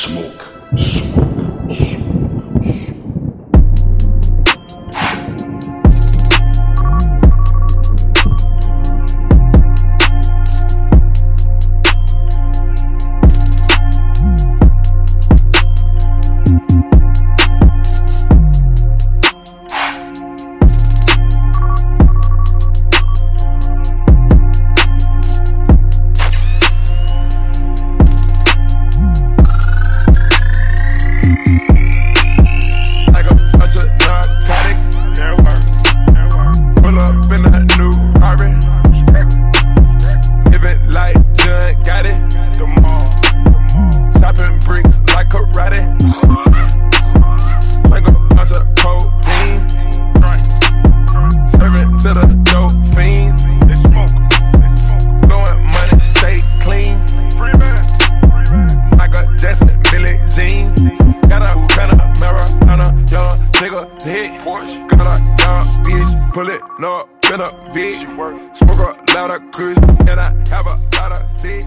smoke. Pull it up in a V. Smoke up loud, I could, and I have a lot of seeds.